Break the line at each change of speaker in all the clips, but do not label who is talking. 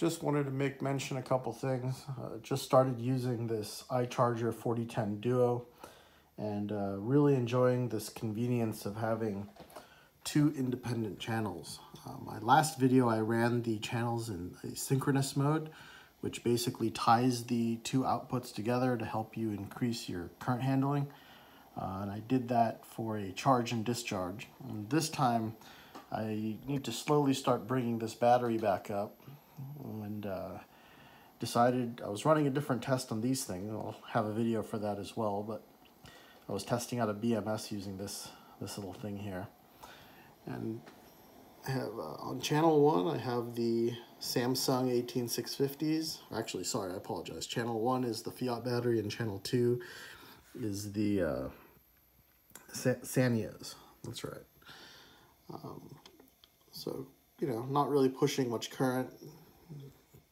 just wanted to make mention a couple things. Uh, just started using this iCharger 4010 Duo and uh, really enjoying this convenience of having two independent channels. Uh, my last video I ran the channels in a synchronous mode which basically ties the two outputs together to help you increase your current handling. Uh, and I did that for a charge and discharge. And this time I need to slowly start bringing this battery back up and uh, decided I was running a different test on these things. I'll have a video for that as well, but I was testing out a BMS using this this little thing here. And I have uh, on channel one, I have the Samsung 18650s. Actually, sorry, I apologize. Channel one is the Fiat battery, and channel two is the uh, Sa Sanyos. That's right. Um, so, you know, not really pushing much current.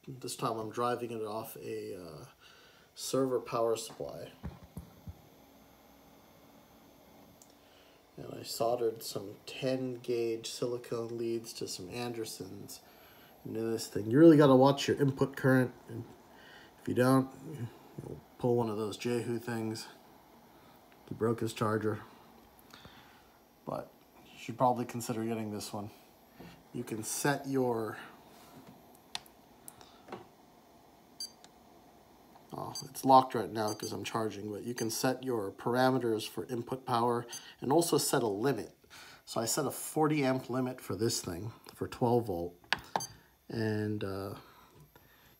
This time I'm driving it off a uh, server power supply. And I soldered some 10 gauge silicone leads to some Andersons into this thing. You really got to watch your input current. And if you don't, you'll pull one of those Jehu things. He broke his charger. But you should probably consider getting this one. You can set your it's locked right now because I'm charging, but you can set your parameters for input power and also set a limit. So I set a 40 amp limit for this thing for 12 volt. And uh,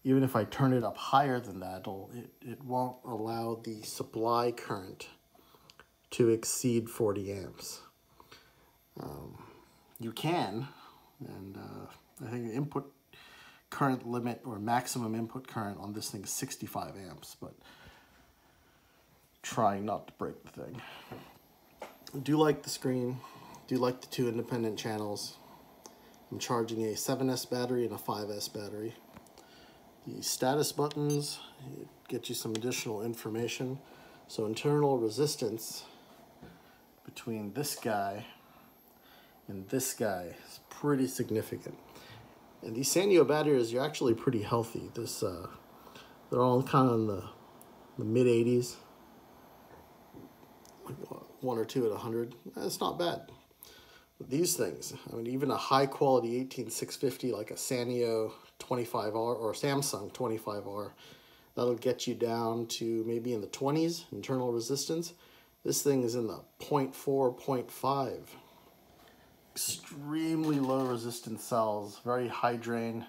even if I turn it up higher than that, it, it won't allow the supply current to exceed 40 amps. Um, you can, and uh, I think the input current limit or maximum input current on this thing is 65 amps, but trying not to break the thing. I do like the screen, do like the two independent channels. I'm charging a 7S battery and a 5S battery. The status buttons get you some additional information. So internal resistance between this guy and this guy is pretty significant. And these Sanyo batteries are actually pretty healthy. This uh, They're all kind of in the, the mid-80s. One or two at 100. That's not bad. But these things, I mean, even a high-quality 18650 like a Sanyo 25R or Samsung 25R, that'll get you down to maybe in the 20s internal resistance. This thing is in the 0.4, 0.5 extremely low resistance cells, very high drain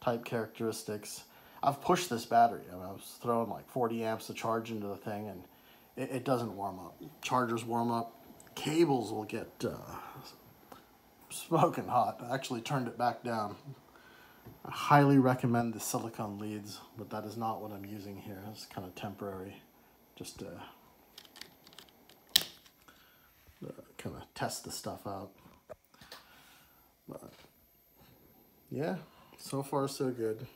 type characteristics. I've pushed this battery. I, mean, I was throwing like 40 amps of charge into the thing and it, it doesn't warm up. Chargers warm up. Cables will get uh, smoking hot. I actually turned it back down. I highly recommend the silicone leads, but that is not what I'm using here. It's kind of temporary, just to uh, kind of test the stuff out. But yeah, so far so good.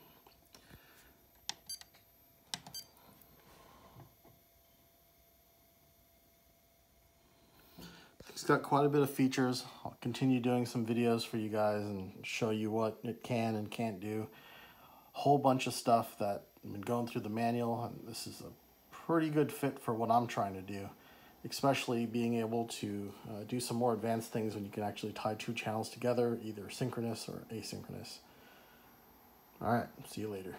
It's got quite a bit of features. I'll continue doing some videos for you guys and show you what it can and can't do. Whole bunch of stuff that I've been going through the manual and this is a pretty good fit for what I'm trying to do especially being able to uh, do some more advanced things when you can actually tie two channels together, either synchronous or asynchronous. All right, see you later.